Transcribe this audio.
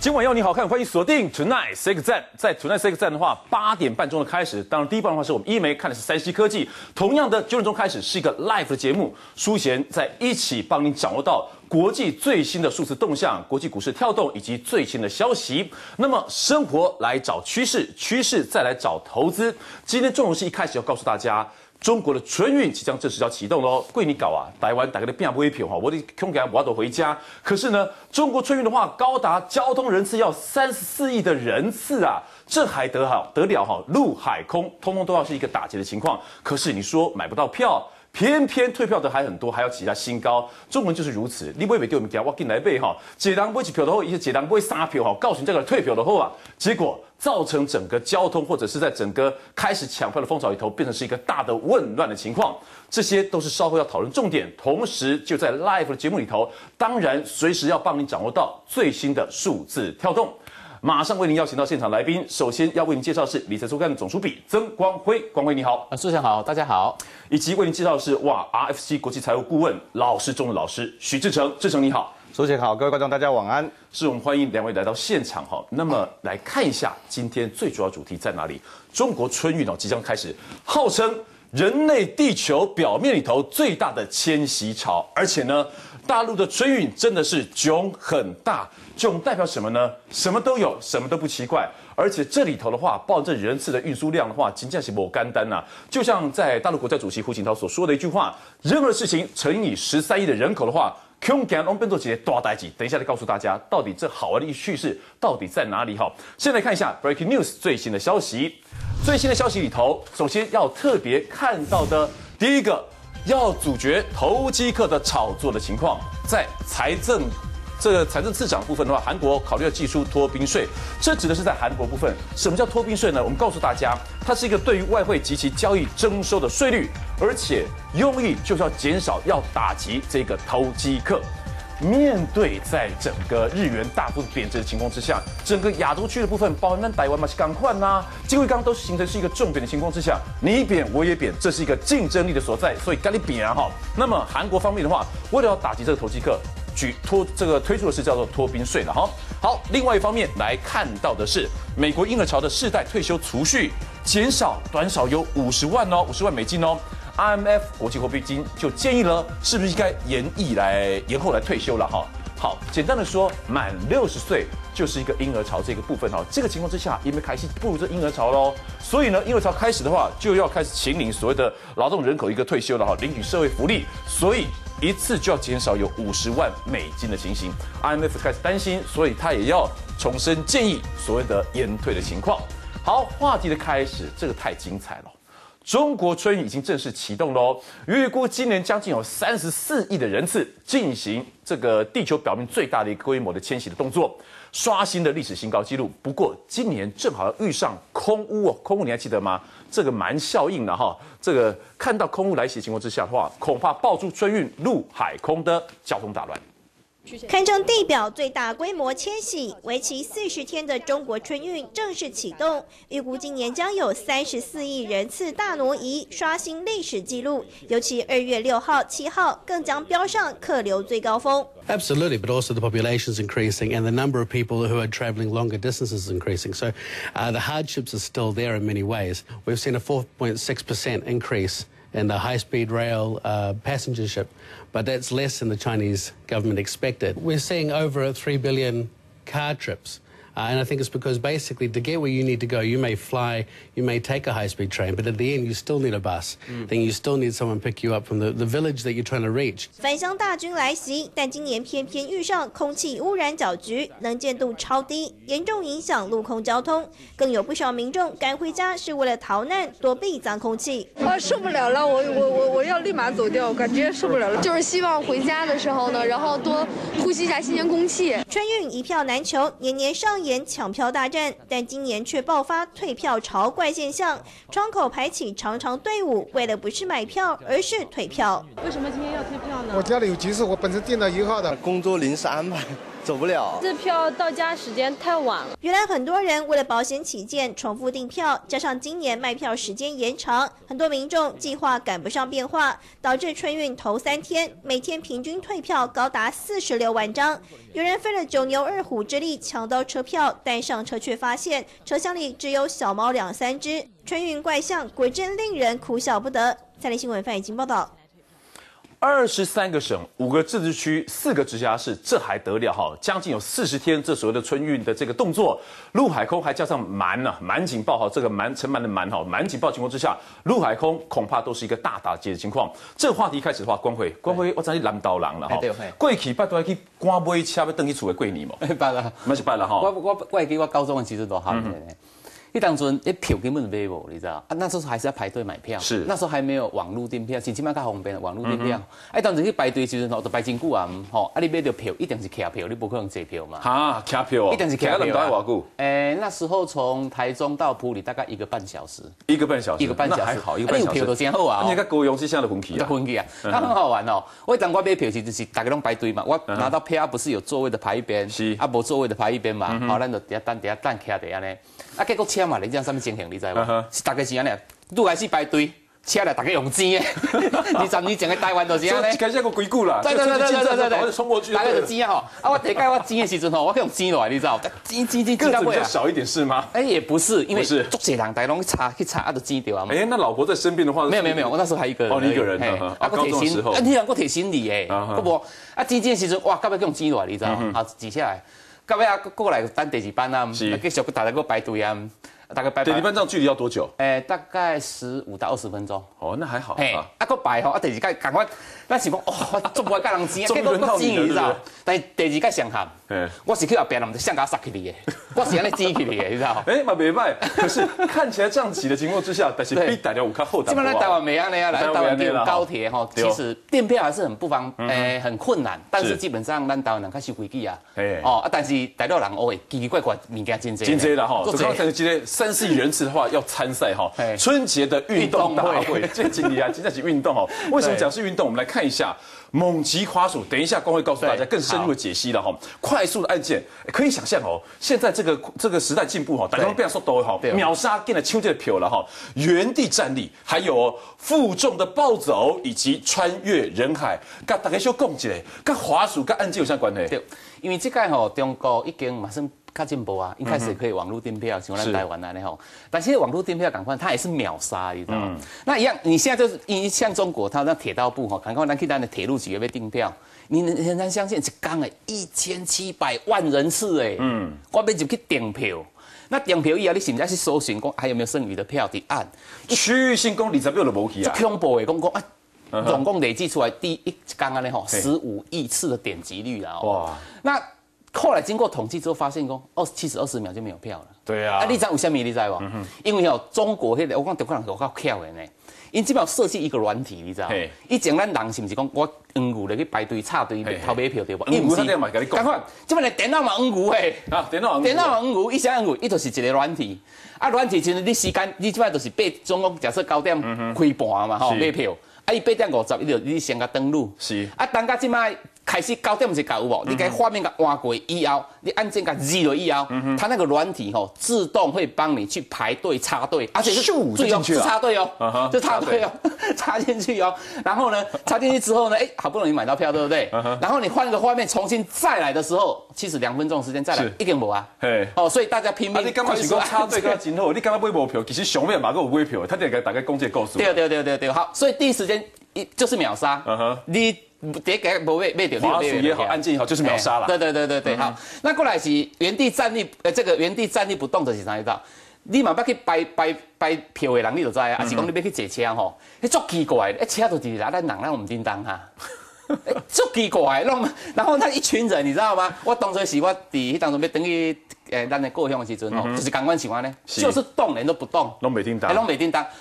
今晚要你好看，欢迎锁定 Tonight Six 站。在 Tonight Six 站的话，八点半钟的开始。当然，第一半的话是我们一梅看的是三 C 科技。同样的，九点钟开始是一个 live 的节目，舒贤在一起帮您掌握到国际最新的数字动向、国际股市跳动以及最新的消息。那么，生活来找趋势，趋势再来找投资。今天重头戏一开始要告诉大家。中国的春运即将正式要启动喽！贵你搞啊，台湾大概的变不会票哈，我的空给我要回家。可是呢，中国春运的话，高达交通人次要三十四亿的人次啊，这还得好得了哈？陆海空通通都要是一个打劫的情况。可是你说买不到票。偏偏退票的还很多，还要起下新高。中文就是如此，你不会给我们讲，我进来背哈。解单不会起票的话，一些解单不会杀票哈。告诉你这个退票的后啊，结果造成整个交通或者是在整个开始抢票的风潮里头，变成是一个大的混乱的情况。这些都是稍后要讨论重点。同时就在 live 的节目里头，当然随时要帮你掌握到最新的数字跳动。马上为您邀请到现场来宾，首先要为您介绍是理财周刊的总书笔曾光辉，光辉你好，啊，主持人好，大家好，以及为您介绍的是哇，RFC 国际财务顾问老师中的老师许志成，志成你好，主持人好，各位观众大家晚安，是我们欢迎两位来到现场哈，那么来看一下今天最主要主题在哪里？中国春运哦即将开始，号称人类地球表面里头最大的迁徙潮，而且呢。大陆的春运真的是囧很大，囧代表什么呢？什么都有，什么都不奇怪。而且这里头的话，报这人次的运输量的话，仅仅是不干单呐。就像在大陆国家主席胡锦涛所说的一句话：任何事情乘以十三亿的人口的话，空间龙变做几多大几？等一下再告诉大家，到底这好玩的一趣事到底在哪里？哈，先来看一下 Breaking News 最新的消息。最新的消息里头，首先要特别看到的第一个。要阻绝投机客的炒作的情况，在财政这个财政次长部分的话，韩国考虑要寄出脱兵税，这指的是在韩国部分。什么叫脱兵税呢？我们告诉大家，它是一个对于外汇及其交易征收的税率，而且用意就是要减少、要打击这个投机客。面对在整个日元大幅贬值的情况之下，整个亚洲区的部分，包含台湾嘛是港换呐，金汇钢都是形成是一个重贬的情况之下，你贬我也贬，这是一个竞争力的所在，所以赶紧贬啊哈。那么韩国方面的话，为了要打击这个投机客，举脱这个推出的是叫做脱兵税了哈。好，另外一方面来看到的是，美国婴儿潮的世代退休储蓄减少，短少有五十万哦，五十万美金哦。IMF 国际货币基金就建议了，是不是应该延役来延后来退休了哈？好，简单的说，满六十岁就是一个婴儿潮这个部分哈。这个情况之下，因为开始步入这婴儿潮喽，所以呢，婴儿潮开始的话，就要开始请领所谓的劳动人口一个退休了哈，领取社会福利，所以一次就要减少有五十万美金的情形。IMF 开始担心，所以他也要重申建议所谓的延退的情况。好，话题的开始，这个太精彩了。中国春运已经正式启动喽，预估今年将近有三十四亿的人次进行这个地球表面最大的一个规模的迁徙的动作，刷新的历史新高纪录。不过今年正好遇上空污哦，空污你还记得吗？这个蛮效应的哈，这个看到空污来袭情况之下的话，恐怕爆出春运陆海空的交通大乱。堪称地表最大规模迁徙，为期四十天的中国春运正式启动，预估今年将有三十四亿人次大挪移，刷新历史纪录。尤其二月六号、七号更将飙上客流最高峰。Absolutely, but also the population is increasing and the number of people who are traveling longer distances is increasing. So uh, the hardships are still there in many ways. We've seen a 4.6% increase in the high-speed rail uh, passenger ship, but that's less than the Chinese government expected. We're seeing over 3 billion car trips uh, and I think it's because basically to get where you need to go, you may fly, you may take a high-speed train, but at the end you still need a bus. Mm. Then you still need someone pick you up from the, the village that you're trying to reach. 返乡大军来袭，但今年偏偏遇上空气污染搅局，能见度超低，严重影响陆空交通。更有不少民众赶回家是为了逃难，躲避脏空气。啊，受不了了，我我我我要立马走掉，感觉受不了了。就是希望回家的时候呢，然后多呼吸一下新鲜空气。春运一票难求，年年上演。抢票大战，但今年却爆发退票潮怪现象，窗口排起长长队伍，为的不是买票，而是退票。为什么今天要退票呢？我家里有急事，我本身订了一号的，工作临时安排。走不了。这票到家时间太晚了。原来很多人为了保险起见重复订票，加上今年卖票时间延长，很多民众计划赶不上变化，导致春运头三天每天平均退票高达四十六万张。有人费了九牛二虎之力抢到车票，但上车却发现车厢里只有小猫两三只。春运怪象果真令人哭笑不得。三立新闻范已经报道。二十三个省、五个自治区、四个直辖市，这还得了哈？将近有四十天，这所谓的春运的这个动作，陆海空还加上蛮呢，蛮警报哈，这个蛮城满的蛮哈，蛮警报情况之下，陆海空恐怕都是一个大打击的情况。这个话题开始的话，光辉，光辉，我知你蓝刀郎了哈。过去拜托去赶买车要登去厝的过年嘛？拜了，那是拜了哈。我我我会记我高中的时阵都好的。一当阵，一票根本就买无，你知道？啊，那时候还是要排队买票。是。那时候还没有网络订票，前起码较方便网络订票。哎，当时去排队时阵吼，都排真久啊，吼！啊，你买到票一定是卡票，你不可能坐票嘛。哈，卡票。一定是卡票。卡多久？诶，那时候从台中到埔里大概一个半小时。一个半小时。一个半小时。还好，一个半小时。票都真好啊。你看高雄是现在的分期啊。分期啊，它很好玩哦。我当我买票时就是大家拢排队嘛，我拿到票不是有座位的排一边，是啊，无座位的排一边嘛。好，咱就底下等，底下等，卡底下呢。啊，结果车嘛，你这样上面情形，你知无？是大概是安尼，拄开始排队，车来大家用钱的。二十年前的台湾就是安尼。开始个鬼故啦。对对对对对对对。冲过去。大概就钱吼，啊，我第盖我钱的时阵吼，我可以用钱来，你知道？钱钱钱钱。个子比较小一点是吗？哎，也不是，因为是足济人，大家拢去查去查，啊，就钱掉啊嘛。哎，那老婆在身边的话，没有没有没有，我那时候还一个人。哦，你一个人。啊，我贴心，啊，你让我贴心你诶，不不，啊，钱钱的时阵，哇，到尾用钱来，你知道？好，挤下来，到尾啊，过来等第二班啊，继续大家个排队啊。大概排第二班这样距离要多久？诶，大概十五到二十分钟。哦，那还好。嘿，啊个排吼，啊第二届赶快，那是讲哦，做不该人钱，结果都钱你知道？但是第二届上下，我是去后边，人就向家杀去你的，我是安尼挤起你的，你知道？哎，嘛袂歹，可是看起来这样挤的情况之下，但是比大家有较后。基本上台湾没安尼啊，来台湾有高铁哈，其实订票还是很不方，诶，很困难。但是基本上咱台湾人开始规矩啊，哦啊，但是大陆人哦，奇奇怪怪物件真多。真多啦哈，就刚才今天三四亿人次的话要参赛哈，春节的运动大会，这经理啊，真的是运动哦。为什么讲是运动？我们来看一下。猛击滑鼠，等一下光会告诉大家更深入的解析了哈。快速的按键，可以想象哦，现在这个这个时代进步哈，大家不要说都好，秒杀变得秋这的票了哈。原地站立，还有负重的暴走，以及穿越人海，跟大家说共起来，跟滑鼠跟按键有相关的。对，因为这个吼，中国已经马上。较进步啊，一开始可以网络订票，像咱台湾那里吼。但现在网络订票赶快，它也是秒杀，你知道吗？那一样，你现在就是因像中国，它那铁道部吼，赶快咱去咱的铁路局要订票，你很难相信，一刚诶一千七百万人次诶，嗯，我要就去订票。那订票以后，你现在是搜寻讲还有没有剩余的票的按区域性公里十秒都无去啊，就恐怖诶，讲讲啊，总共累计出来第一刚刚咧吼十五亿次的点击率啊，哇，那。后来经过统计之后，发现讲二七十二十秒就没有票了。对啊，啊，你知为什么？你知不？因为哦，中国迄个我讲中国人有够巧的呢。因这边设计一个软体，你知道？以前咱人是不是讲我黄牛来去排队插队偷买票对不？黄牛他点嘛？跟你讲，这边的电脑嘛黄牛诶。啊，电脑。电脑黄牛，一些黄牛，伊就是一个软体。啊，软体就是你时间，你这边就是八，总共假设九点开盘嘛吼，买票。啊，伊八点五十，伊就你先甲登录。是。啊，等甲即摆。开始九点是搞有无？你给画面给换过以后，你按键给 Z 了以后，它那个软体吼自动会帮你去排队插队，而且是最进去插队哦，就插队哦，插进去哦。然后呢，插进去之后呢，哎，好不容易买到票，对不对？然后你换个画面重新再来的时候，其实两分钟时间再来一点无啊。哦，所以大家拼命。你刚刚是讲插队跟今后，你刚刚买无票，其实上面马个有买票，他就给大概公这告诉。对对对对对，好，所以第一时间一就是秒杀。你。第一个不被被掉，滑鼠也好，安静也好，就是秒杀了。对对对对对，好。那过来是原地站立，呃，这个原地站立不动的是哪一道？你嘛要去摆摆摆票的人，你就知啊。还是讲你要去坐车吼？迄足奇怪，一车就是咱咱人咱唔叮当哈。足奇怪，弄然后那一群人，你知道吗？我当初是我第一当中要等于诶，咱的故乡的时阵吼，就是刚刚情况呢，就是动人都不动，拢没叮当，拢没叮当。